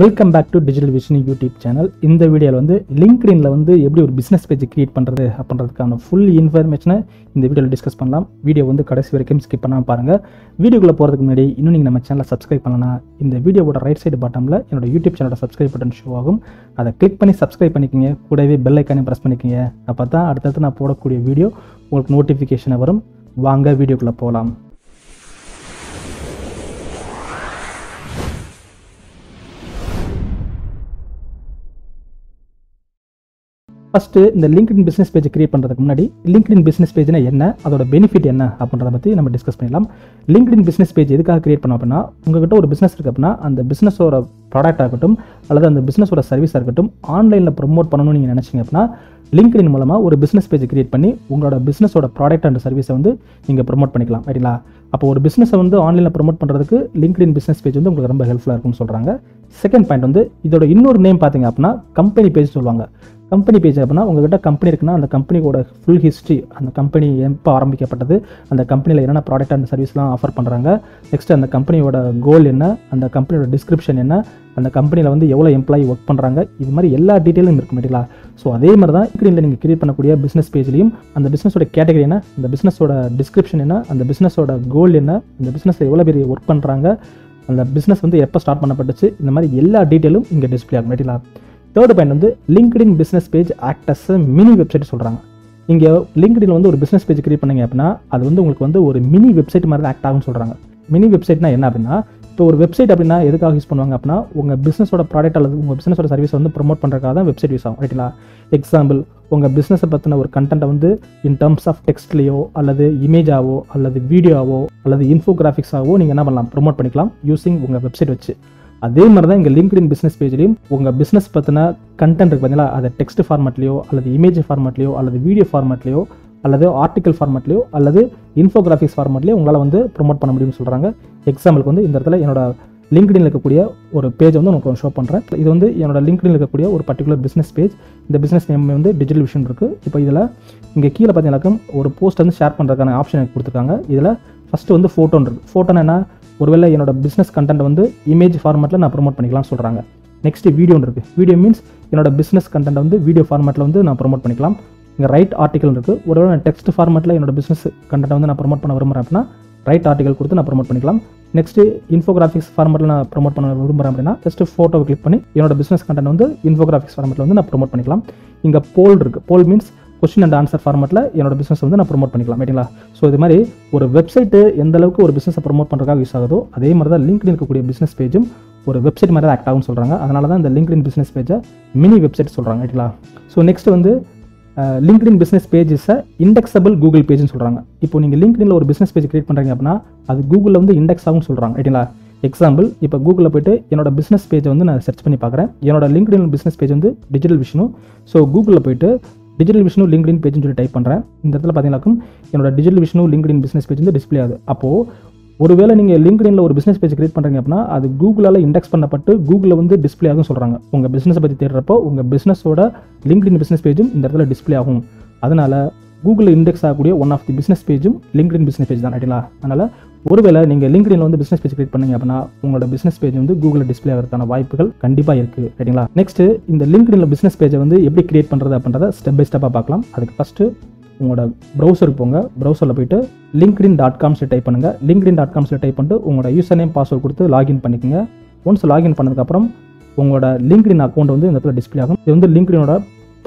Welcome back to digital vision YouTube channel இந்த வீடியோவில் வந்து லிங்க்டின்ல வந்து எப்படி ஒரு பிஸ்னஸ் பேஜ் கிரியேட் பண்ணுறது அப்படின்றதுக்கான ஃபுல் இன்ஃபர்மேஷனை இந்த வீடியோவில் டிஸ்கஸ் பண்ணலாம். வீடியோ வந்து கடைசி வரைக்கும் ஸ்கிப் பண்ணாமல் பாருங்கள் வீடியோக்குள்ளே போகிறதுக்கு முன்னாடி இன்னும் நீங்கள் நம்ம சேனலை சப்ஸ்கிரைப் பண்ணலாம் இந்த வீடியோவோட ரைட் சைடு பாட்டமில் என்னோட யூடியூப் சேனலோட சப்ஸ்கிரைப் பட்டன் ஷோ ஆகும். அதை கிளிக் பண்ணி சப்ஸ்கிரைப் பண்ணிக்கோங்க. கூடவே பெல் ஐக்கானையும் ப்ரெஸ் பண்ணிக்கோங்க. அப்போ தான் அடுத்தடுத்து நான் போடக்கூடிய வீடியோ உங்களுக்கு நோட்டிஃபிகேஷனை வரும். வாங்க வீடியோக்குள்ளே போகலாம் ஃபஸ்ட்டு இந்த லிங்க்டின் பிஸ்னஸ் பேஜ் கிரியேட் பண்ணுறதுக்கு முன்னாடி லிங்க்டின் பிஸ்னஸ் பேஜ்னா என்ன? அதோட பெனிஃபிட் என்ன? அப்படின்றத பற்றி நம்ம டிஸ்கஸ் பண்ணலாம் லிங்க்டின் பிஸ்னஸ் பேஜ் எதுக்காக கிரியேட் பண்ணோம் அப்படின்னா உங்ககிட்ட ஒரு பிஸ்னஸ் இருக்குது அப்படின்னா அந்த பிஸ்னஸோட ப்ராடக்ட் ஆகட்டும் அல்லது அந்த பிஸ்னஸோட சர்வீஸாக இருக்கட்டும் ஆன்லைனில் ப்ரொமோட் பண்ணணும்னு நீங்கள் நினச்சிங்க அப்படின்னா லிங்க்டின் மூலமாக ஒரு பிஸ்னஸ் பேஜ் கிரியேட் பண்ணி உங்களோட பிஸ்னஸோட ப்ராடக்ட் அண்ட் சர்வீஸை வந்து நீங்கள் ப்ரொமோட் பண்ணிக்கலாம். ரைட்டுங்களா அப்போ ஒரு பிஸ்னஸை வந்து ஆன்லைனில் ப்ரொமோட் பண்ணுறதுக்கு லிங்க்டின் பிஸ்னஸ் பேஜ் வந்து உங்களுக்கு ரொம்ப ஹெல்ப்ஃபுல்லாக இருக்கும்னு சொல்கிறாங்க செகண்ட் பாயிண்ட் வந்து இதோட இன்னொரு நேம் பார்த்தீங்க அப்படின்னா கம்பெனி பேஜ் சொல்லுவாங்க. கம்பெனி பேஜ் அப்படின்னா உங்ககிட்ட கம்பெனி இருக்குன்னா அந்த கம்பெனியோட ஃபுல் ஹிஸ்ட்ரி அந்த கம்பெனி எப்போ ஆரம்பிக்கப்பட்டது அந்த கம்பெனியில் என்னென்ன ப்ராடக்ட் அண்ட் சர்வீஸ்லாம் ஆஃபர் பண்ணுறாங்க நெக்ஸ்ட் அந்த கம்பெனியோட கோல் என்ன அந்த கம்பெனியோட டிஸ்கிரிப்ஷன் என்ன அந்த கம்பெனியில் வந்து எவ்வளோ எம்ப்ளாயி ஒர்க் பண்ணுறாங்க இது மாதிரி எல்லா டீட்டெயிலும் இருக்கும் இல்லைங்களா? ஸோ அதே மாதிரி தான் ஸ்க்ரீனில் நீங்கள் கிரியேட் பண்ணக்கூடிய பிஸ்னஸ் பேஜ்லையும் அந்த பிஸ்னஸோட கேட்டகரி என்ன அந்த பிஸ்னஸோட டிஸ்கிரிப்ஷன் என்ன அந்த பிஸ்னஸோட கோல் என்ன அந்த பிஸ்னஸில் எவ்வளோ பேர் ஒர்க் பண்ணுறாங்க அந்த பிஸ்னஸ் வந்து எப்போ ஸ்டார்ட் பண்ணப்பட்டுச்சு இந்த மாதிரி எல்லா டீட்டெயிலும் இங்கே டிஸ்பிளே ஆகும் ரைட்டுங்களா தேர்ட் பாயிண்ட் வந்து LinkedIn business page acts mini website சொல்கிறாங்க இங்கே லிங்க்டின் வந்து ஒரு பிஸ்னஸ் பேஜ் கிரியேட் பண்ணீங்க அப்படின்னா அது வந்து உங்களுக்கு வந்து ஒரு மினி வெப்சைட் மாதிரி தான் ஆக்ட் ஆகும்னு சொல்கிறாங்க மினி வெப்சைட்னா என்ன அப்படின்னா இப்போ ஒரு வெப்சைட் அப்படின்னா எதுக்காக யூஸ் பண்ணுவாங்க அப்படின்னா உங்கள் பிஸ்னஸோட ப்ராடக்ட் அல்லது உங்கள் பிஸ்னஸோட சர்வீஸ் வந்து ப்ரொமோட் பண்ணுறதுக்காக தான் வெப்சைட் யூஸ் ஆகும் ரைட்டுங்களா எக்ஸாம்பிள் உங்கள் பிஸ்னஸை பற்றின ஒரு கண்டென்ட்டை வந்து இன் டர்ம்ஸ் ஆஃப் டெக்ஸ்ட்லேயோ அல்லது இமேஜாவோ அல்லது வீடியோவோ அல்லது இன்ஃபோகிராஃபிக்ஸாவோ நீங்கள் என்ன பண்ணலாம் ப்ரொமோட் பண்ணிக்கலாம் யூஸிங் உங்கள் வெப்சைட் வச்சு. அதே மாதிரி தான் எங்கள் லிங்க்டின் பிஸ்னஸ் பேஜ்லையும் உங்கள் பிஸ்னஸ் பற்றின கண்டென்ட் இருக்கு பார்த்தீங்களா அதை டெக்ஸ்ட் ஃபார்மேட்லையோ அல்லது இமேஜ் ஃபார்மேட்லையோ அல்லது வீடியோ ஃபார்மேட்லையோ அல்லது ஆர்டிக்கல் ஃபார்மேட்லையோ அல்லது இன்ஃபோகிராஃபிக்ஸ் ஃபார்மேட்லையோ உங்களால் வந்து ப்ரொமோட் பண்ண முடியும்னு சொல்கிறாங்க எக்ஸாம்பிளுக்கு வந்து இந்த இடத்துல என்னோட லிங்க்டின் இருக்கக்கூடிய ஒரு பேஜ் வந்து உங்களுக்கு ஷோ பண்ணுறேன் இது வந்து என்னோட லிங்க்டின் இருக்கக்கூடிய ஒரு பர்டிகுலர் பிஸ்னஸ் பேஜ் இந்த பிஸ்னஸ் நேம் வந்து டிஜிட்டல் விஷன் இருக்குது இப்போ இதில் இங்கே கீழே பார்த்தீங்கன்னாக்கா ஒரு போஸ்ட் வந்து ஷேர் பண்ணுறதுக்கான ஆப்ஷன் எனக்கு கொடுத்துருக்காங்க. இதில் ஃபஸ்ட்டு வந்து ஃபோட்டோன்னு இருக்குது ஃபோட்டோன்னா என்ன? ஒருவேளை என்னோட பிஸ்னஸ் கண்டென்ட் வந்து இமேஜ் ஃபார்மேட்டில் நான் ப்ரொமோட் பண்ணிக்கலாம்னு சொல்கிறாங்க நெக்ஸ்ட் வீடியோன்னு இருக்குது வீடியோ மீன்ஸ் என்னோட பிஸ்னஸ் கண்டென்ட் வந்து வீடியோ ஃபார்மேட்டில் வந்து நான் ப்ரொமோட் பண்ணிக்கலாம். இங்கே ரைட் ஆர்டிகல் இருக்குது ஒருவேளை நான் டெக்ஸ்ட் ஃபார்மேட்டில் என்னோட பிஸ்னஸ் கண்டென்ட் வந்து நான் ப்ரொமோட் பண்ண விரும்புகிறேன் அப்படின்னா ரைட் ஆர்டிகல் கொடுத்து நான் ப்ரொமோட் பண்ணிக்கலாம். நெக்ஸ்ட் இன்ஃபோகிராஃபிக்ஸ் ஃபார்மேட்டில் நான் ப்ரொமோட் பண்ண விரும்புகிறேன் அப்படின்னா ஜஸ்ட் ஃபோட்டோவை கிளிக் பண்ணி என்னோட பிஸ்னஸ் கண்டென்ட் வந்து இன்ஃபோகிராஃபிக்ஸ் ஃபார்மேட்டில் வந்து நான் ப்ரொமோட் பண்ணிக்கலாம். இங்கே போல் இருக்குது poll means question and answer ஃபார்மெட்டில் என்னோட பிஸ்னஸ் வந்து நான் ப்ரொமோட் பண்ணிக்கலாம் ரைட்டுங்களா ஸோ இது மாதிரி ஒரு வெப்சைட்டு எந்த அளவுக்கு ஒரு பிஸ்னஸை ப்ரொமோட் பண்ணுறதுக்காக யூஸ் ஆகுதோ அதே மாதிரி தான் லிங்க்டின் இருக்கக்கூடிய பிஸ்னஸ் பேஜும் ஒரு வெப்சைட் மாதிரி தான் ஆக்ட் ஆகும்னு சொல்கிறாங்க அதனால தான் இந்த லிங்க்டின் பிஸ்னஸ் பேஜை மினி வெப்சைட் சொல்கிறாங்க ரைட்டுங்களா ஸோ நெக்ஸ்ட் வந்து லிங்க்டின் பிஸ்னஸ் பேஜஸை இண்டெக்ஸபிள் கூகுள் பேஜ்னு சொல்கிறாங்க இப்போ நீங்கள் லிங்க்டின்ல ஒரு பிஸ்னஸ் பேஜ் கிரியேட் பண்ணுறீங்க அப்படின்னா அது கூகுளில் வந்து இண்டெக்ஸ் ஆகும்னு சொல்கிறாங்க ரைட்டுங்களா எக்ஸாம்பிள் இப்போ கூகுளில் போயிட்டு என்னோட பிஸ்னஸ் பேஜை வந்து நான் சர்ச் பண்ணி பார்க்குறேன். என்னோட லிங்க்டின் பிஸ்னஸ் பேஜ் வந்து டிஜிட்டல் விஷயம் ஸோ கூகுளில் போயிட்டு டிஜிட்டல் விஷ்ணு லிங்க்டின் பேஜ்னு சொல்லி டைப் பண்ணுறேன் இந்த இடத்துல பார்த்தீங்கன்னாக்கும் என்னோட digital vision LinkedIn business page வந்து டிஸ்பிளே ஆகுது. அப்போது ஒருவேளை நீங்கள் லிங்க்டின்ல ஒரு பிஸ்னஸ் பேஜ் கிரியேட் பண்ணுறீங்க அப்படின்னா அது கூகுளால் இண்டெக்ஸ் பண்ணப்பட்டு கூகுளில் வந்து டிஸ்பிளே ஆகும் சொல்கிறாங்க உங்கள் பிஸ்னஸை பற்றி தேடுறப்போ உங்கள் பிஸ்னஸோட லிங்க்டின் பிஸ்னஸ் பேஜும் இந்த இடத்துல டிஸ்பிளே ஆகும். அதனால் கூகுளில் இண்டெக்ஸ் ஆகக்கூடிய ஒன் ஆஃப் தி பிஸ்னஸ் பேஜும் லிங்க்டின் பிஸ்னஸ் பேஜ் தான் ரைட்டுங்களா அதனால் ஒருவேளை நீங்கள் லிங்க்டின்ல வந்து பிஸ்னஸ் பேஜ் கிரியேட் பண்ணீங்க அப்படின்னா உங்களோட பிஸ்னஸ் பேஜ் வந்து கூகுளில் டிஸ்பிளே ஆகிறதுக்கான வாய்ப்புகள் கண்டிப்பாக இருக்குது ரைட்டுங்களா நெக்ஸ்ட் இந்த லிங்க்டின்ல பிஸ்னஸ் பேஜை வந்து எப்படி கிரியேட் பண்ணுறது அப்படின்றத ஸ்டெப் பை ஸ்டெப்பாக பார்க்கலாம். அதுக்கு ஃபஸ்ட்டு உங்களோட ப்ரௌசருக்கு போங்க. ப்ரௌசரில் போயிட்டு லிங்க்டின் டாட் காம்ஸில் டைப் பண்ணுங்கள் லிங்க்டின் டாட் காம்ஸில் டைப் பண்ணிட்டு உங்களோட யூசர் நேம் பாஸ்வேர்ட் கொடுத்து லாகின் பண்ணிக்கோங்க. ஒன்ஸ் லாகின் பண்ணதுக்கப்புறம் உங்களோட லிங்க்டின் அக்கௌண்ட் வந்து இந்த இடத்துல டிஸ்பிளே ஆகும். இது வந்து லிங்க்டினோட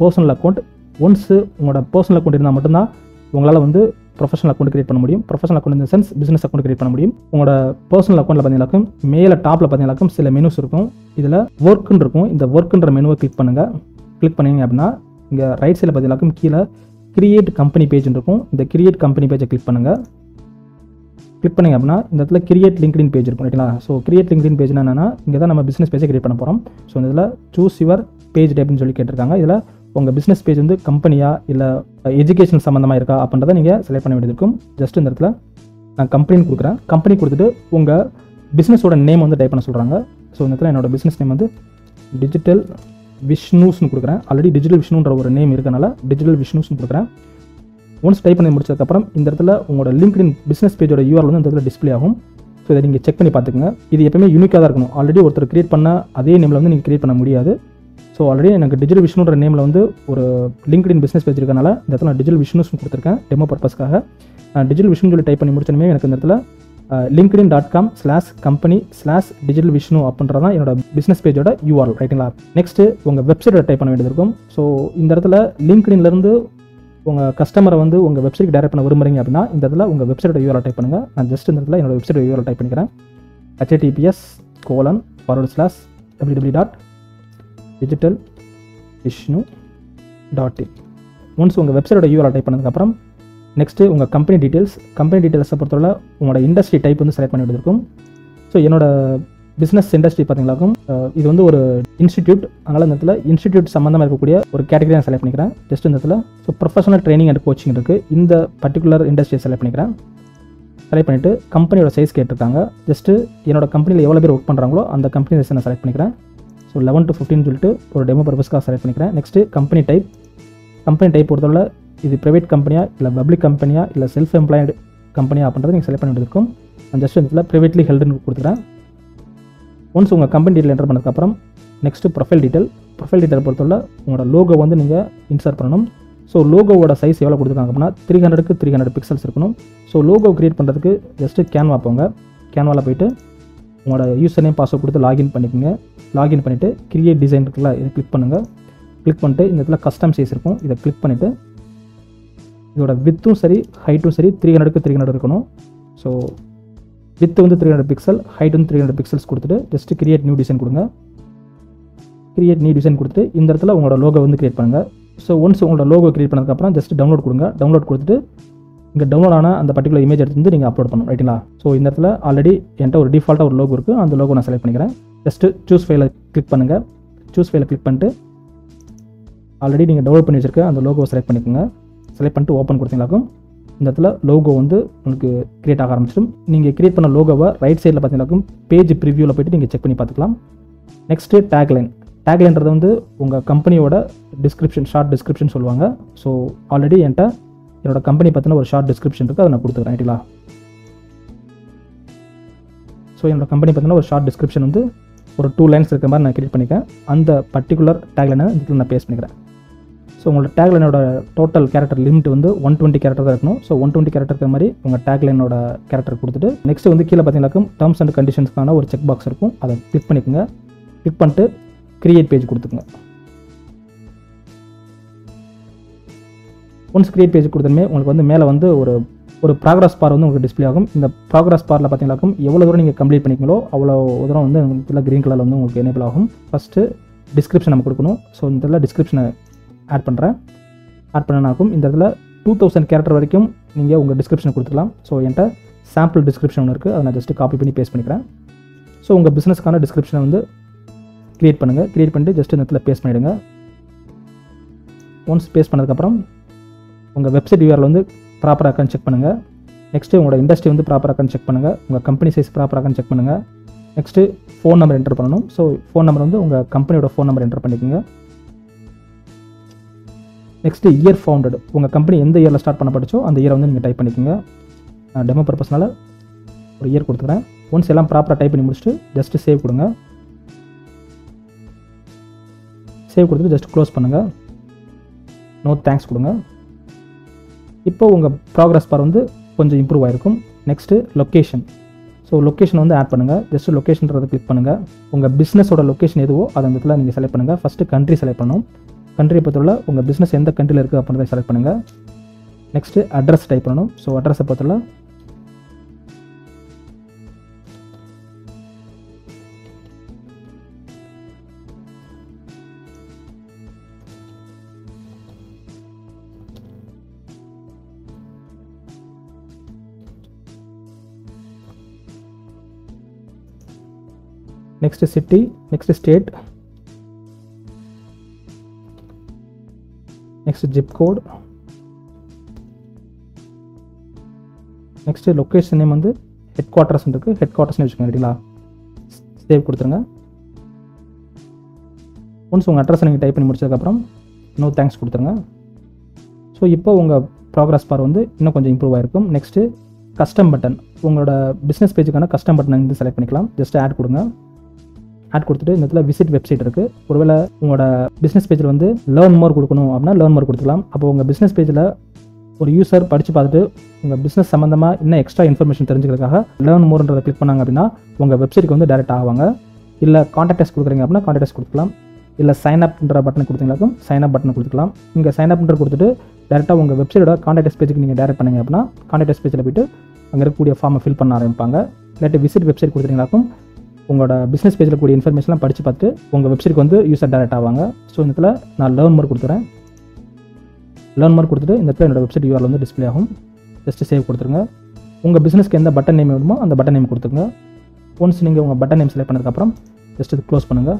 பர்சனல் அக்கௌண்ட் ஒன்ஸு உங்களோட பர்சனல் அக்கௌண்ட் இருந்தால் மட்டும்தான் உங்களால் வந்து ப்ரொஃபஷனல் அக்கௌண்ட் கிரியேட் பண்ண முடியும். ப்ரொஃபஷனல் அக்கௌண்ட் இந்த சென்ஸ் பிஸ்னஸ் அக்கௌண்ட் கிரியேட் பண்ண முடியும். உங்களோட பர்சனல் அக்கௌண்ட்டில் பார்த்தீங்கன்னாக்கும் மேலே டாப்பில் பார்த்தீங்கன்னாக்கும் சில மெனுஸ் இருக்கும். இதில் ஒர்க்குன்னு இருக்கும். இந்த ஒர்க்குன்ற மெனுவை கிளிக் பண்ணுங்கள் கிளிக் பண்ணீங்க. அப்படின்னா இங்கே ரைட் சைடில் பார்த்தீங்கன்னாக்கும் கீழே கிரியேட் கம்பெனி பேஜ் இருக்கும். இந்த கிரியேட் கம்பெனி பேஜை கிளிக் பண்ணுங்கள் கிளிக் பண்ணிங்க அப்படின்னா இந்த இடத்துல கிரியேட் லிங்க்டின் பேஜ் இருக்கும் ரைட்டுங்களா ஸோ கிரியேட் லிங்க்டின் பேஜ் என்னன்னா இங்கே தான் நம்ம பிஸ்னஸ் பேஜை கிரியேட் பண்ண போகிறோம் ஸோ இதில் சூஸ் யுவர் பேஜ் டைப்னு சொல்லி கேட்டிருக்காங்க. இதில் உங்கள் பிஸ்னஸ் பேஜ் வந்து கம்பெனியா இல்லை எஜுகேஷன் சம்மந்தமாக இருக்கா அப்படின்றத நீங்கள் செலக்ட் பண்ண வேண்டியது இருக்கும். ஜஸ்ட் இந்த இடத்துல நான் கம்பெனின்னு கொடுக்குறேன். கம்பெனி கொடுத்துட்டு உங்கள் பிஸ்னஸோட நேம் வந்து டைப் பண்ண சொல்கிறாங்க ஸோ இந்த இடத்துல என்னோட பிஸ்னஸ் நேம் வந்து டிஜிட்டல் விஷ்ணுஸ்னு கொடுக்குறேன். ஆல்ரெடி டிஜிட்டல் விஷ்ணுன்ற ஒரு நேம் இருக்கனால டிஜிட்டல் விஷ்ணுஸ்னு கொடுக்குறேன். ஒன்ஸ் டைப் பண்ணி முடிச்சதுக்கப்புறம் இந்த இடத்துல உங்களோட லிங்க்டின் பிஸ்னஸ் பேஜோட யூஆர் வந்து இந்த இடத்துல டிஸ்பிளே ஆகும். ஸோ இதை நீங்கள் செக் பண்ணி பார்த்துக்கங்க. இது எப்பவுமே யூனிக்காக தான் இருக்கணும். ஆல்ரெடி ஒருத்தர் கிரியேட் பண்ண அதே நேமில் வந்து நீங்கள் கிரியேட் பண்ண முடியாது. ஸோ ஆல்ரெடி எனக்கு டிஜிட்டல் விஷ்ணுன்ற நேமில் வந்து ஒரு லிங்க்டின் பிஸ்னஸ் பேஜ் இந்த இடத்துல நான் டிஜிட்டல் விஷ்ணுஸ் கொடுத்துருக்கேன் டெமோ பர்பஸ்க்காக நான் டிஜிட்டல் விஷ்ணு சொல்லி டைப் பண்ணி முடிச்சனுமே எனக்கு இந்த இடத்துல LinkedIn dot com slash company slash digital Vishnu அப்படின்றது தான் என்னோட பிஸ்னஸ் பேஜோட யூஆர்எல் ரைட்டுங்களா நெக்ஸ்ட்டு உங்கள் வெப்சைட்டை டைப் பண்ண வேண்டியது இருக்கும். ஸோ இந்த இடத்துல லிங்க்டின்லேருந்து உங்கள் கஸ்டமரை வந்து உங்கள் வெப்சைட் டைரக்ட் பண்ண விரும்புறீங்க அப்படின்னா இந்த இடத்துல உங்கள் வெப்சைட்டோட யூஆர்எல் டைப் பண்ணுங்கள் நான் ஜஸ்ட் இந்த இடத்துல என்னோட வெப்சைட் யூஆர்எல் டைப் பண்ணிக்கிறேன். HTTPS colon forward slash W W dot digital vision dot in once உங்கள் வெப்சைட்டோட யூஆர் டைப் பண்ணதுக்கப்புறம் நெக்ஸ்ட்டு உங்கள் கம்பெனி டீட்டெயில்ஸ் கம்பெனி டீட்டெயில்ஸை பொறுத்தவரை உங்களோட இண்டஸ்ட்ரி டைப் வந்து செலக்ட் பண்ணி இருக்கும் ஸோ என்னோட பிஸ்னஸ் இண்டஸ்ட்ரி பார்த்தீங்களாக்கும் இது வந்து ஒரு இன்ஸ்டிடியூட் அதனால் இந்த இடத்துல இன்ஸ்டிடியூட் சம்மந்தமாக இருக்கக்கூடிய ஒரு கேட்டகரி நான் செலக்ட் பண்ணிக்கிறேன். ஜஸ்ட் இந்த இடத்துல so professional training and coaching இருக்குது இந்த பர்டிகுலர் இண்டஸ்ட்ரியை செலக்ட் பண்ணிக்கிறேன். செலக்ட் பண்ணிவிட்டு கம்பெனியோட சைஸ் கேட்டிருக்காங்க. ஜஸ்ட்டு என்னோட கம்பெனியில் எவ்வளோ பேர் ஒர்க் பண்ணுறாங்களோ அந்த கம்பெனி சைஸ் நான் செலக்ட் பண்ணிக்கிறேன். ஸோ லெவன் டு ஃபிஃப்டின் சொல்லிட்டு ஒரு டெமோ பர்பஸ்க்காக செலக்ட் பண்ணிக்கிறேன். Next company type company type பொறுத்தவரை இது ப்ரைவேட் கம்பெனியா இல்லை பப்ளிக் கம்பெனியா இல்லை செல்ஃப் எம்ப்ளாய்டு கம்பெனியா அப்படின்றத நீங்கள் செலக்ட் பண்ணிட்டு இருக்கும். நான் ஜஸ்ட் இதில் ப்ரைவேட்லி ஹெல்டுன்னு கொடுத்துக்கிறேன். ஒன்ஸ் உங்கள் கம்பெனி டீட்டெயில் என்டர் பண்ணதுக்கப்புறம் next profile detail profile detail பொறுத்தவரை உங்களோட லோகோ வந்து நீங்கள் இன்சர்ட் பண்ணணும். ஸோ லோகோவோட சைஸ் எவ்வளோ கொடுத்துருக்காங்க அப்படின்னா த்ரீ ஹண்ட்ரடுக்கு த்ரீ ஹண்ட்ரட் பிக்சல்ஸ் இருக்கணும். ஸோ லோகோ கிரியேட் பண்ணுறதுக்கு ஜஸ்ட்டு கேன்வா போங்க. கேன்வாவில் போயிட்டு உங்களோட யூசர் நேம் பாஸ்வேர்ட் கொடுத்து லாகின் பண்ணிக்கோங்க. லாகின் பண்ணிவிட்டு கிரியேட் டிசைன் இருக்குல்ல இதை கிளிக் பண்ணுங்கள் கிளிக் பண்ணிட்டு இந்த இடத்துல கஸ்டம் சைஸ் இருக்கும். இதை கிளிக் பண்ணிவிட்டு இதோட வித்தும் சரி ஹைட்டும் சரி த்ரீ ஹண்ட்ரடுக்கு த்ரீ ஹண்ட்ரட் இருக்கணும். ஸோ வித் வந்து த்ரீ ஹண்ட்ரட் பிக்சல் ஹைட் வந்து த்ரீ ஹண்ட்ரட் பிக்சல்ஸ் கொடுத்துட்டு ஜஸ்ட் கிரியேட் நியூ டிசைன் கொடுங்க. கிரியேட் நியூ டிசைன் கொடுத்துட்டு இந்த இடத்துல உங்களோட லோகோ வந்து கிரியேட் பண்ணுங்கள் ஸோ ஒன்ஸ் உங்களோட லோகோ கிரியேட் பண்ணதுக்கப்புறம் ஜஸ்ட் டவுன்லோட் கொடுங்க. டவுன்லோட் கொடுத்துட்டு இங்கே டவுன்லோட் ஆன அந்த பர்டிகுலர் இமேஜ் எடுத்து வந்து நீங்கள் அப்லோட் பண்ணணும் ரைட்டுங்களா ஸோ இந்த இடத்துல ஆல்ரெடி என்கிட்ட ஒரு டிஃபால்ட்டாக ஒரு லோகோ இருக்குது அந்த லோகோ நான் செலக்ட் பண்ணிக்கிறேன். ஜஸ்ட்டு சூஸ் ஃபைலை கிளிக் பண்ணுங்கள் சூஸ் ஃபைலை கிளிக் பண்ணிட்டு ஆல்ரெடி நீங்கள் டவுன்லோட் பண்ணி வச்சிருக்க அந்த லோகோவை செலக்ட் பண்ணிக்கோங்க. செலக்ட் பண்ணிட்டு ஓப்பன் கொடுத்தீங்களாக்கும் இந்த இடத்துல லோகோ வந்து உங்களுக்கு கிரியேட் ஆக ஆரம்பிச்சிடும். நீங்கள் கிரியேட் பண்ண லோகோவை ரைட் சைடில் பார்த்தீங்கன்னாக்கும் பேஜ் ப்ரிவியூவில் போயிட்டு நீங்கள் செக் பண்ணி பார்த்துக்கலாம். நெக்ஸ்ட்டு டேக்லைன் டேக்லைன்றது வந்து உங்கள் கம்பெனியோட டிஸ்கிரிப்ஷன் ஷார்ட் டிஸ்கிரிப்ஷன் சொல்லுவாங்க. ஸோ ஆல்ரெடி என்கிட்ட என்னோட கம்பெனி பற்றின ஒரு ஷார்ட் டிஸ்கிரிப்ஷன் இருக்குது அதை நான் கொடுத்துக்கிறேன் ரைட்டுங்களா ஸோ என்னோட கம்பெனி பார்த்தீங்கன்னா ஒரு ஷார்ட் டிஸ்கிரிப்ஷன் வந்து ஒரு டூ லைன்ஸ் இருக்கிற மாதிரி நான் கிரியேட் பண்ணிக்கிறேன். அந்த பர்டிகுலர் டேக்லைனை இதுல நான் பேஸ் பண்ணிக்கிறேன். ஸோ உங்களோட டேக்லைனோட டோட்டல் கேரக்டர் லிமிட் வந்து ஒன் டுவெண்ட்டி கேரக்டர் தான் இருக்கணும். ஸோ ஒன் டுவெண்ட்டி கேரக்டர் இருக்கிற மாதிரி உங்கள் டேக்லைனோட கேரக்டர் கொடுத்துட்டு நெக்ஸ்ட் வந்து கீழே பார்த்தீங்கன்னா டேர்ம்ஸ் அண்ட் கண்டிஷன்ஸ்க்கான ஒரு செக் பாக்ஸ் இருக்கும். அதை கிளிக் பண்ணிக்கோங்க. கிளிக் பண்ணிட்டு கிரியேட் பேஜ் கொடுத்துக்கோங்க. ஒன்ஸ் கிரியேட் பேஜ் கொடுத்தமே உங்களுக்கு வந்து மேலே வந்து ஒரு ஒரு ப்ராக்ரஸ் பார் வந்து உங்களுக்கு டிஸ்ப்ளே ஆகும். இந்த ப்ராக்ரஸ் பாரில் பார்த்தீங்கன்னாக்கும் எவ்வளோ தூரம் நீங்கள் கம்ப்ளீட் பண்ணிக்கீங்களோ அவ்வளோ தூரம் வந்து இதில் க்ரீன் கலரில் வந்து உங்களுக்கு எனேபிள் ஆகும். ஃபஸ்ட்டு டிஸ்கிரிப்ஷன் நம்ம கொடுக்கணும். ஸோ இந்த இதில் டிஸ்கிரிப்ஷனை ஆட் பண்ணுறேன் ஆட் பண்ணனாக்கும் இந்த இதில் டூ தௌசண்ட் கேரக்டர் வரைக்கும் நீங்கள் உங்கள் டிஸ்கிரிப்ஷன் கொடுத்துக்கலாம் ஸோ என்கிட்ட சாம்பிள் டிஸ்கிரிப்ஷன் ஒன்று இருக்குது அதை நான் ஜஸ்ட்டு காப்பி பண்ணி பேஸ்ட் பண்ணிக்கிறேன். ஸோ உங்கள் பிஸ்னஸ்க்கான டிஸ்கிரிப்ஷனை வந்து க்ரியேட் பண்ணுங்கள் க்ரியேட் பண்ணிட்டு ஜஸ்ட் இந்த இடத்துல பேஸ்ட் பண்ணிவிடுங்க ஒன்ஸ் பேஸ்ட் பண்ணதுக்கப்புறம் உங்கள் வெப்சைட் யூஆரில் வந்து ப்ராப்பராக இருக்கான்னு செக் பண்ணுங்கள் நெக்ஸ்ட்டு உங்களோட இண்டஸ்ட்ரி வந்து ப்ராப்பராக இருக்கான்னு செக் பண்ணுங்கள் உங்கள் கம்பெனி சைஸ் ப்ராப்பராக இருக்கான்னு செக் பண்ணுங்கள் நெக்ஸ்ட்டு ஃபோன் நம்பர் என்டர் பண்ணணும். ஸோ ஃபோன் நம்பர் வந்து உங்கள் கம்பெனியோட ஃபோன் நம்பர் என்டர் பண்ணிக்கோங்க. நெக்ஸ்ட்டு இயர் ஃபவுண்டட் உங்கள் கம்பெனி எந்த இயரில் ஸ்டார்ட் பண்ண படிச்சோ அந்த இயரை வந்து நீங்கள் டைப் பண்ணிக்கோங்க. நான் டெமோ பர்பஸ்னால ஒரு இயர் கொடுத்துக்கிறேன் ஒன்ஸ் எல்லாம் ப்ராப்பராக டைப் பண்ணி முடிச்சுட்டு ஜஸ்ட்டு சேவ் கொடுங்க. சேவ் கொடுத்துட்டு ஜஸ்ட் க்ளோஸ் பண்ணுங்கள் நோ தேங்க்ஸ் கொடுங்க. இப்போ உங்கள் ப்ராக்ரஸ் பார் வந்து கொஞ்சம் இம்ப்ரூவ் ஆகிருக்கும் நெக்ஸ்ட்டு லொக்கேஷன் ஸோ லொக்கேஷன் வந்து ஆட் பண்ணுங்கள் ஜஸ்ட் லொக்கேஷன்றதை கிளிக் பண்ணுங்கள் உங்கள் பிஸ்னஸோட லொக்கேஷன் எதுவோ அதை அந்த இடத்துல நீங்கள் செலக்ட் பண்ணுங்கள் ஃபஸ்ட்டு கண்ட்ரி செலக்ட் பண்ணணும். கண்ட்ரியை பொறுத்தவரை உங்கள் பிஸ்னஸ் எந்த கண்ட்ரியில் இருக்குது அப்படின்றத செலக்ட் பண்ணுங்கள் நெக்ஸ்ட்டு அட்ரஸ் டைப் பண்ணணும். ஸோ அட்ரஸை பொறுத்தவரை next city next state next zip code next location name வந்து ஹெட் குவார்ட்டர்ஸ் இருக்குது ஹெட் குவார்ட்டர்ஸ்னு வச்சுக்கோங்க சரிங்களா சேவ் கொடுத்துருங்க. ஒன்ஸ் உங்கள் அட்ரஸை நீங்கள் டைப் பண்ணி முடிச்சதுக்கப்புறம் நோ தேங்க்ஸ் கொடுத்துருங்க. ஸோ இப்போ உங்கள் ப்ராக்ரஸ் பார் வந்து இன்னும் கொஞ்சம் இம்ப்ரூவ் ஆகிருக்கும் நெக்ஸ்ட்டு கஸ்டம் பட்டன் உங்களோட பிஸ்னஸ் பேஜுக்கான கஸ்டம் பட்டன் வந்து செலக்ட் பண்ணிக்கலாம். ஜஸ்ட் ஆட் கொடுங்க. ஆட் கொடுத்துட்டு இந்த இடத்துல விசிட் வெப்சைட் இருக்குது ஒருவேளை உங்களோட பிஸ்னஸ் பேஜில் வந்து லேர்ன் மோர் கொடுக்கணும் அப்படின்னா லேர்ன் மோர் கொடுத்துக்கலாம். அப்போ உங்கள் பிஸ்னஸ் பேஜில் ஒரு யூசர் படித்து பார்த்துட்டு உங்கள் பிஸ்னஸ் சம்மந்தமாக இன்னும் எக்ஸ்ட்ரா இன்ஃபர்மேஷன் தெரிஞ்சுக்கிறதுக்காக லேர்ன் மோர்ன்றதை கிளிக் பண்ணாங்க அப்படின்னா உங்கள் வெப்சைட்டுக்கு வந்து டேரெக்ட் ஆவாங்க. இல்லை கான்டாக்டஸ் கொடுக்குறீங்க அப்படின்னா கான்டாக்டஸ் கொடுக்கலாம் இல்லை சைன் அப்ன்ற பட்டன் கொடுத்தீங்களாக்கும் சைன் அப் பட்டன் கொடுத்துக்கலாம். இங்கே சைன் அப்ன்ற கொடுத்துட்டு டேரெக்டாக உங்கள் வெப்சைட்டோட கான்டாக்டஸ் பேஜுக்கு நீங்கள் டேரெக்ட் பண்ணீங்க அப்படின்னா கான்டாக்டஸ் பேஜில் போயிட்டு அங்கே இருக்கக்கூடிய ஃபார்மை ஃபில் பண்ண ஆரம்பிப்பாங்க. இல்லாட்டி விசிட் வெப்சைட் கொடுத்துட்டீங்களாக்கும் உங்களோட பிஸ்னஸ் பேஜில் கூடிய இன்ஃபர்மேஷன்லாம் படித்து பார்த்துட்டு உங்கள் வெப்சைட்டுக்கு வந்து யூஸர் டேரெக்ட் ஆவாங்க. ஸோ இந்த இடத்துல நான் லேர்ன் மோர் கொடுத்துறேன். லேர்ன் மார்க் கொடுத்துட்டு இந்த இடத்துல என்னோட வெப்சைட் யூஆர் வந்து டிஸ்ப்ளே ஆகும். ஜஸ்ட் சேவ் கொடுத்துருங்க. உங்கள் பிஸ்னஸ்க்கு எந்த பட்டன் நேம் வேணுமோ அந்த பட்டன் நேம் கொடுத்துருங்க. ஒன்ஸ் நீங்கள் உங்கள் பட்டன் நேம் செலக்ட் பண்ணதுக்கப்புறம் ஜஸ்ட் இது க்ளோஸ் பண்ணுங்கள்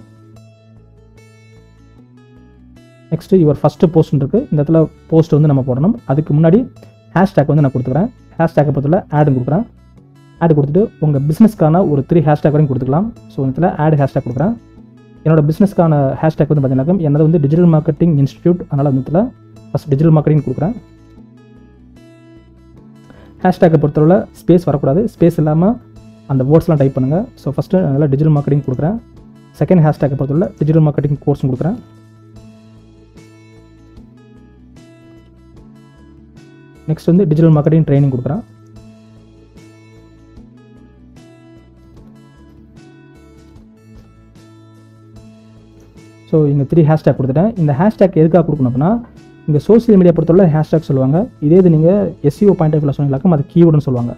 நெக்ஸ்ட்டு யுவர் ஃபஸ்ட்டு போஸ்ட் இருக்குது இந்த இடத்துல போஸ்ட் வந்து நம்ம போடணும். அதுக்கு முன்னாடி ஹேஷ்டேக் வந்து நான் கொடுத்துக்கிறேன். ஹேஷ்டேக்கை பொறுத்தவரை ஆடும் கொடுக்குறேன். ஆடு கொடுத்துட்டு உங்கள் பிஸ்னஸ்க்கான ஒரு த்ரீ ஹேஷ்டேக் வரைக்கும் கொடுத்துக்கலாம். ஸோ இதில் ஆட் ஹேஷ்டேக் கொடுக்குறேன். என்னோட பிஸ்னஸ்க்கான ஹேஷ்டேக் வந்து பார்த்தீங்கன்னா என்னது வந்து டிஜிட்டல் மார்க்கெட்டிங் இன்ஸ்டியூட் அதனால் வந்து இடத்துல ஃபஸ்ட் டிஜிட்டல் மார்க்கெட்டிங் கொடுக்குறேன். ஹேஷ்டேக்கை பொறுத்தளவில் ஸ்பேஸ் வரக்கூடாது. ஸ்பேஸ் இல்லாமல் அந்த வேர்ட்ஸ்லாம் டைப் பண்ணுங்கள் ஸோ ஃபஸ்ட்டு நல்லா டிஜிட்டல் மார்க்கெட்டிங் கொடுக்குறேன். செகண்ட் ஹேஷ்டேக்கை பொறுத்தவரை டிஜிட்டல் மார்க்கெட்டிங் கோர்ஸும் கொடுக்குறேன். நெக்ஸ்ட் வந்து டிஜிட்டல் மார்க்கெட்டிங் ட்ரைனிங் கொடுக்குறேன். ஸோ இங்கே த்ரீ ஹேஷ்டேக் கொடுத்துட்டேன். இந்த ஹேஷ்டேக் எதுக்காக கொடுக்கணும் அப்படின்னா இங்கே சோசியல் மீடியா பொறுத்தவரை ஹேஷ்டேக் சொல்லுவாங்க. இதே இது நீங்கள் எஸ்சிஓ பாயிண்ட் ஆஃப் வியூவில் சொன்னீங்களாக்கும் அது கீவேர்டுன்னு சொல்லுவாங்க.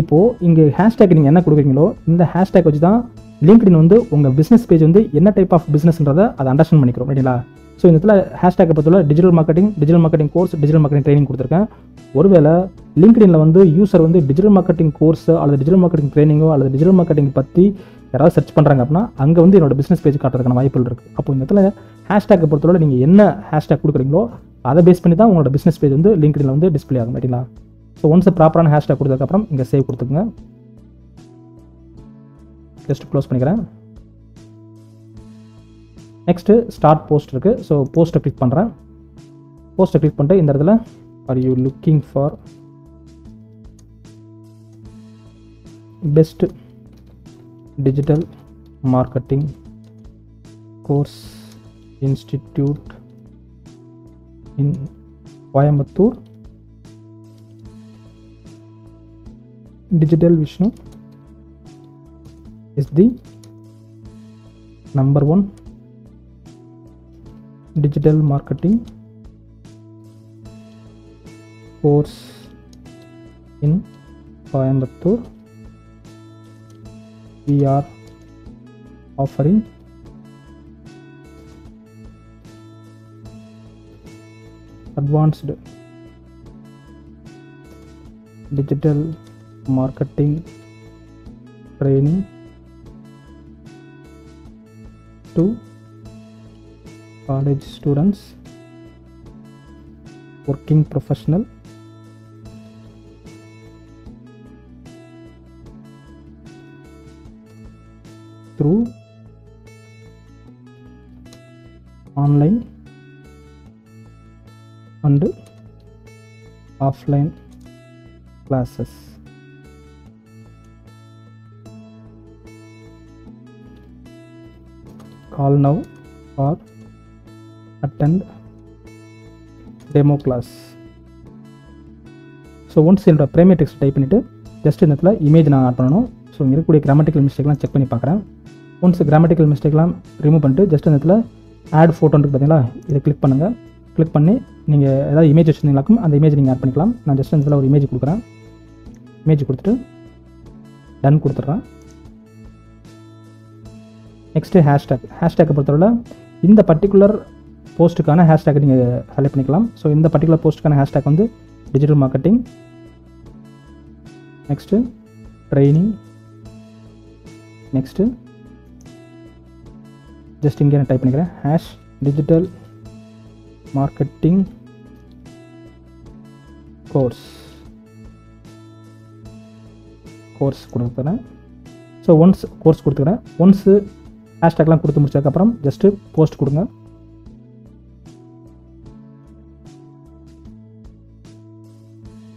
இப்போது இங்கே ஹேஷ்டேக் நீங்கள் என்ன கொடுக்குறீங்களோ இந்த ஹேஷ்டேக் வச்சு தான் லிங்க்டின் வந்து உங்கள் பிஸ்னஸ் பேஜ் வந்து என்ன டைப் ஆஃப் பிஸ்னஸ்ன்றதை அதை அண்டர்ஸ்டாண்ட் பண்ணிக்கிறோம். ரைட்டுங்களா ஸோ இந்த இடத்துல ஹேஷ்டேக்கை பொறுத்தவரை digital marketing digital marketing course digital marketing training கொடுத்துருக்கேன். ஒருவேளை லிங்க்டின்ல வந்து யூசர் வந்து டிஜிட்டல் மார்க்கெட்டிங் கோர்ஸ் அல்லது டிஜிட்டல் மார்க்கெட்டிங் ட்ரைனிங்கோ அல்லது டிஜிட்டல் மார்க்கெட்டிங் பற்றி யாராவது சர்ச் பண்ணுறாங்க அப்படின்னா அங்கே வந்து என்னோட பிஸ்னஸ் பேஜ் காட்டுறதுக்கான வாய்ப்புகள் இருக்குது அப்போ இந்த இடத்துல ஹேஷ்டேக்கை பொறுத்தவரை நீங்கள் என்ன ஹேஷ்டேக் கொடுக்குறீங்களோ அதை பேஸ் பண்ணி தான் உங்களோட பிஸ்னஸ் பேஜ் வந்து லிங்க்டில் வந்து டிஸ்பிளே ஆகும் ரைட்டுங்களா ஸோ ஒன்ஸ் ப்ராப்பரான ஹேஷ்டேக் கொடுத்ததுக்கப்புறம் இங்கே சேவ் கொடுத்துக்குங்க. ஜஸ்ட் க்ளோஸ் பண்ணிக்கிறேன். நெக்ஸ்ட்டு ஸ்டார்ட் போஸ்ட் இருக்குது ஸோ போஸ்ட்டை கிளிக் பண்ணுறேன் போஸ்ட்டை கிளிக் பண்ணிட்டு இந்த இடத்துல are you looking for best digital marketing course institute in coimbatore. Digital vishnu is the number one digital marketing course in coimbatore we are offering. Advanced digital marketing training to college students working professional through online and offline classes. Call now or attend demo class. So once என்னோட ப்ரைமே text type பண்ணிவிட்டு just இந்த இடத்துல image நான் add பண்ணணும். So இங்கே இருக்கக்கூடிய grammatical மிஸ்டேக்லாம் check பண்ணி பார்க்குறேன். ஒன்ஸ் கிராமட்டிக்கல் மிஸ்டேக்லாம் ரிமூவ் பண்ணிட்டு ஜஸ்ட் இந்த இடத்துல ஆட் ஃபோட்டோன்னு இருக்குது பார்த்தீங்களா? இதை கிளிக் பண்ணுங்கள் கிளிக் பண்ணி நீங்கள் ஏதாவது இமேஜ் வச்சுருந்தீங்களாக்கும் அந்த இமேஜ் நீங்கள் ஆட் பண்ணிக்கலாம். நான் ஜஸ்ட் இந்த இடத்துல ஒரு இமேஜ் கொடுக்குறேன். இமேஜ் கொடுத்துட்டு டன் கொடுத்துட்றேன். நெக்ஸ்ட்டு ஹேஷ்டேக் ஹேஷ்டேக்கை பொறுத்தவரை இந்த பர்டிகுலர் போஸ்ட்டுக்கான ஹேஷ்டேக் நீங்கள் செலக்ட் பண்ணிக்கலாம். ஸோ இந்த பர்டிகுலர் போஸ்ட்டுக்கான ஹேஷ்டேக் வந்து digital marketing next training next just இங்கே நான் டைப் பண்ணிக்கிறேன். Hash digital marketing course course கொடுத்துறேன். ஸோ ஒன்ஸ் கோர்ஸ் கொடுத்துக்கிறேன். ஒன்ஸு ஹேஷ்டேக்லாம் கொடுத்து முடிச்சதுக்கப்புறம் ஜஸ்ட்டு போஸ்ட் கொடுங்க.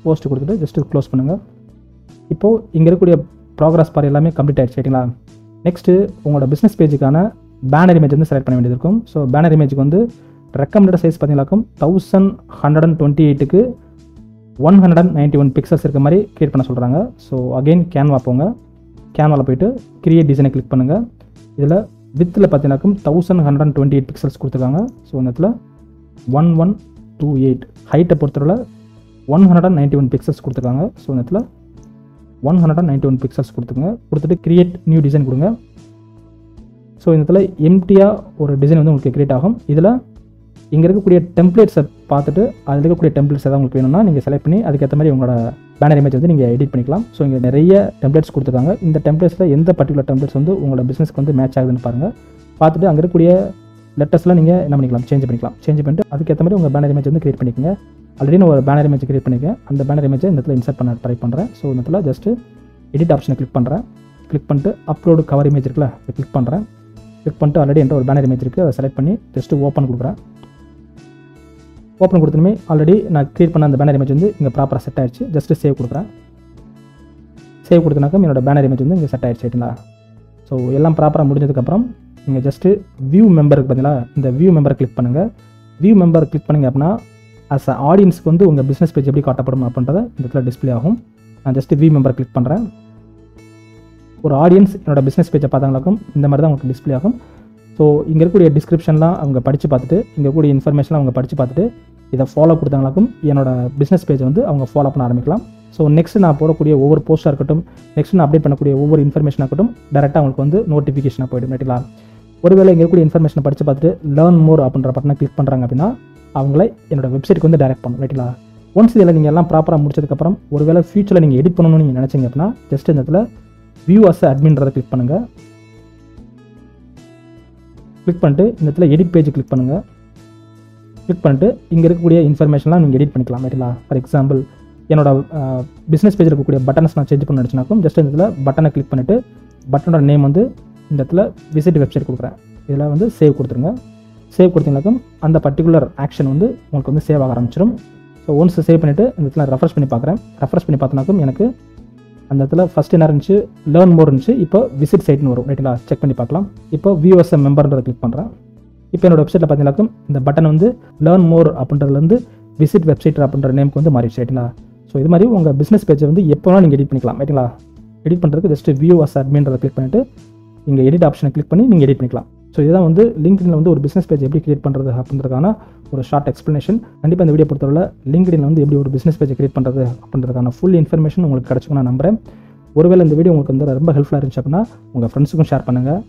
போஸ்ட் கொடுத்துட்டு ஜஸ்ட்டு க்ளோஸ் பண்ணுங்கள் இப்போது இங்கே இருக்கக்கூடிய ப்ராக்ரஸ் பார் எல்லாமே கம்ப்ளீட் ஆகிடுச்சு சரிங்களா? நெக்ஸ்ட்டு உங்களோட பிஸ்னஸ் பேஜுக்கான பேனர் இமேஜ் வந்து செலக்ட் பண்ண வேண்டியது இருக்கும் ஸோ பேனர் இமேஜுக்கு வந்து ரெக்கமெண்டட் சைஸ் பார்த்தீங்கன்னாக்கும் தௌசண்ட் ஹண்ட்ரட் அண்ட் டுவெண்ட்டி எயிட்டுக்கு one hundred and ninety one pixels இருக்க மாதிரி க்ரியேட் பண்ண சொல்கிறாங்க ஸோ அகெயின் கேன்வா போங்க. கேன்வாவில் போயிட்டு கிரியேட் டிசைனை கிளிக் பண்ணுங்கள் இதில் வித்தில் பார்த்தீங்கன்னாக்கும் thousand hundred and twenty eight pixels கொடுத்துருக்காங்க. ஸோ அந்த இடத்துல ஒன் ஒன் டூ எயிட் ஹைட்டை பொறுத்தவரை one hundred and ninety one pixels கொடுத்துருக்காங்க. ஸோ அந்த இடத்துல one hundred and ninety one pixels கொடுத்துருங்க. கொடுத்துட்டு கிரியேட் நியூ டிசைன் கொடுங்க. ஸோ இந்த இடத்துல எம்டியாக ஒரு டிசைன் வந்து உங்களுக்கு கிரியேட் ஆகும். இதில் இங்கே இருக்கக்கூடிய டெம்ப்ளேட்ஸை பார்த்துட்டு அதில் இருக்கக்கூடிய டெம்ப்ளேட்ஸ் எதாவது உங்களுக்கு வேணும்னா நீங்கள் செலக்ட் பண்ணி அதுக்கேற்ற மாதிரி உங்களோட பேனர் இமேஜ் வந்து நீங்கள் எடிட் பண்ணிக்கலாம். ஸோ இங்கே நிறைய டெம்ப்ளேட்ஸ் கொடுத்துருக்காங்க. இந்த டெம்ப்ளேட்ஸில் எந்த பர்டிகுலர் டெம்ப்ளேட்ஸ் வந்து உங்களோட பிஸ்னஸ்க்கு வந்து மேட்ச் ஆகுதுன்னு பாருங்கள் பார்த்துட்டு அங்கே இருக்கக்கூடிய லெட்டர்ஸ்லாம் நீங்கள் என்ன பண்ணிக்கலாம்? சேஞ்ச் பண்ணிக்கலாம். சேஞ்ச் பண்ணிட்டு அதுக்கேற்ற மாதிரி உங்கள் பேனர் இமேஜ் வந்து கிரியேட் பண்ணிக்கோங்க. ஆல்ரெடி நான் ஒரு பேனர் இமேஜ் கிரியேட் பண்ணிக்கேன் அந்த பேனர் இமேஜை இந்த இடத்துல இன்சர்ட் பண்ண ட்ரை பண்ணுறேன் ஸோ இந்த இடத்துல ஜஸ்ட்டு எடிட் ஆப்ஷனை கிளிக் பண்ணுறேன் கிளிக் பண்ணிட்டு அப்லோடு கவர் இமேஜ் இருக்குல்ல கிளிக் பண்ணுறேன் கிளிக் பண்ணிட்டு ஆல்ரெடி என்ற ஒரு பேனர் இமேஜ் இருக்குது அதை செலக்ட் பண்ணி ஜஸ்ட்டு ஓப்பன் கொடுக்குறேன். ஓப்பன் கொடுத்தனுமே ஆல்ரெடி நான் க்ரியேட் பண்ண அந்த பேனர் இமேஜ் வந்து இங்கே ப்ராப்பராக செட் ஆயிடுச்சு. ஜஸ்ட்டு சேவ் கொடுக்குறேன். சேவ் கொடுத்தனாக்கா என்னோட பேனர் இமேஜ் வந்து இங்கே செட் ஆகிடுச்சு சரிங்களா ஸோ எல்லாம் ப்ராப்பராக முடிஞ்சதுக்கப்புறம் நீங்கள் ஜஸ்ட்டு வியூ மெம்பருக்கு பார்த்தீங்களா இந்த வியூ மெம்பரை கிளிக் பண்ணுங்கள் வியூ மெம்பர் கிளிக் பண்ணிங்க அப்படின்னா அஸ் அ ஆடியன்ஸ்க்கு வந்து உங்கள் பிஸ்னஸ் பேஜ் எப்படி காட்டப்படும் அப்படின்றத இந்த இடத்துல டிஸ்ப்ளே ஆகும். நான் ஜஸ்ட்டு வியூ மெம்பர் கிளிக் பண்ணுறேன் ஒரு ஆடியன்ஸ் என்னோட பிஸ்னஸ் பேஜை பார்த்தாங்களாக்கும் இந்த மாதிரி தான் உங்களுக்கு டிஸ்ப்ளே ஆகும். ஸோ இங்கே இருக்கக்கூடிய டிஸ்கிரிப்ஷன்லாம் அவங்க படித்து பார்த்துட்டு இங்கே கூடிய இன்ஃபர்மேஷன்லாம் அவங்க படித்து பார்த்துட்டு இதை ஃபாலோ கொடுத்தாங்களாக்கும் என்னோட பிஸ்னஸ் பேஜை வந்து அவங்க ஃபாலோ பண்ண ஆரம்பிக்கலாம். ஸோ நெக்ஸ்ட் நான் போடக்கூடிய ஒவ்வொரு போஸ்ட்டாக இருக்கட்டும் நெக்ஸ்ட் நான் அப்டேட் பண்ணக்கூடிய ஒவ்வொரு இன்ஃபர்மேஷனாக இருக்கட்டும் டேரெக்டாக அவங்களுக்கு வந்து நோட்டிஃபிகேஷனாக போய்டும் ரைட்டுங்களா ஒருவேளை இங்கே இருக்கக்கூடிய இன்ஃபர்மேஷனை படித்து பார்த்துட்டு லேர்ன் மோர் அப்படின்ற பட்டனை கிளிக் பண்ணுறாங்க அப்படின்னா அவங்கள என்னோட வெப்சைட்டுக்கு வந்து டேரெக்ட் பண்ணும் ரைட்டுங்களா ஒன்ஸ் இதில் நீங்கள் எல்லாம் ப்ராப்பராக முடிச்சதுக்கப்புறம் ஒருவேளை ஃபியூச்சரில் நீங்கள் எடிட் பண்ணணும்னு நீங்கள் நினச்சிங்க அப்படின்னா ஜஸ்ட் இந்த இடத்துல வியூ அஸ் அட்மின்றதை கிளிக் பண்ணுங்கள் கிளிக் பண்ணிட்டு இந்த இடத்துல எடிட் பேஜ் கிளிக் பண்ணுங்கள் கிளிக் பண்ணிட்டு இங்கே இருக்கக்கூடிய இன்ஃபர்மேஷன்லாம் நீங்கள் எடிட் பண்ணிக்கலாம். சரிங்களா ஃபார் எக்ஸாம்பிள் என்னோட பிஸ்னஸ் பேஜில் இருக்கக்கூடிய பட்டன்ஸ் நான் சேஞ்ச் பண்ண நினச்சினாக்கும் ஜஸ்ட் இந்த இடத்துல பட்டனை கிளிக் பண்ணிவிட்டு பட்டனோட நேம் வந்து இந்த இடத்துல விசிட் வெப்சைட் கொடுக்குறேன். இதில் வந்து சேவ் கொடுத்துருங்க. சேவ் கொடுத்தீங்கனாக்கும் அந்த பர்டிகுலர் ஆக்ஷன் வந்து உங்களுக்கு வந்து சேவ் ஆக ஆரம்பிச்சிடும் ஸோ ஒன்ஸ் சேவ் பண்ணிவிட்டு இந்த இடத்துல ரெஃப்ரெஷ் பண்ணி பார்க்குறேன். ரெஃப்ரெஷ் பண்ணி பார்த்தனாக்கும் எனக்கு அந்த இடத்துல ஃபஸ்ட் என்ன இருந்துச்சு? லேர்ன் மோர் இருந்துச்சு. இப்போ விசிட் சைட்னு வரும். ரைட்டுங்களா செக் பண்ணி பார்க்கலாம். இப்போ வியூஎஸ்எ மெம்பர்ன்றதை கிளிக் பண்ணுறேன் இப்போ என்னோட வெப்சைட்டில் பார்த்தீங்கனாக்கும் இந்த பட்டன் வந்து லேர்ன் மோர் அப்படின்றதுலேருந்து விசிட் வெப்சைட் அப்படின்ற நேமுக்கு வந்து மாறிடுச்சு. ரைட்டுங்களா ஸோ இது மாதிரி உங்கள் பிஸ்னஸ் பேஜை வந்து எப்போ வேணால் நீங்கள் எடிட் பண்ணிக்கலாம். ரைட்டுங்களா எடிட் பண்ணுறதுக்கு ஜஸ்ட் வியூ அஸ் அட்மின்றதை கிளிக் பண்ணிவிட்டு நீங்கள் எடிட் ஆப்ஷனை கிளிக் பண்ணி நீங்கள் எடிட் பண்ணிக்கலாம். ஸோ இதுதான் வந்து லிங்க்டின்ல வந்து ஒரு பிஸ்னஸ் பேஜ் எப்படி கிரியேட் பண்ணுறது அப்படின்றதுக்கான ஒரு ஷார்ட் எக்ஸ்ப்ளனேஷன் கண்டிப்பாக இந்த வீடியோ பொறுத்தவரை லிங்க்டின்ல வந்து எப்படி ஒரு பிஸ்னஸ் பேஜ் கிரியேட் பண்ணுறது அப்படின்றதுக்கான ஃபுல் இன்ஃபர்மேஷன் உங்களுக்கு கிடச்சிக்கும் நான் நம்புறேன். ஒருவேளை இந்த வீடியோ உங்களுக்கு வந்து ரொம்ப ஹெல்ப்ஃபுல்லாக இருந்துச்சு அப்படின்னா உங்கள் ஃப்ரெண்ட்ஸுக்கும் ஷேர் பண்ணுங்கள்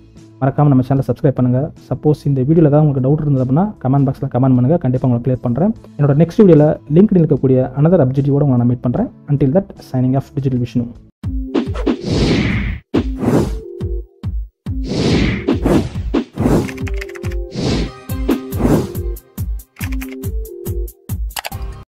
மறக்காமல் நம்ம சேனலை சப்ஸ்கிரைப் பண்ணுங்கள் சப்போஸ் இந்த வீடியோவில் ஏதாவது உங்களுக்கு டவுட் இருந்தது அப்படின்னா கமெண்ட் பாக்ஸில் கமெண்ட் பண்ணுங்கள் கண்டிப்பாக உங்களுக்கு கிளியர் பண்ணுறேன் என்னோட நெக்ஸ்ட் வீடியோவில் லிங்க்டில் இருக்கக்கூடிய அனதர் அப்ஜெக்டிவோட உங்களை நான் மீட் பண்ணுறேன் until that signing off digital Vishnu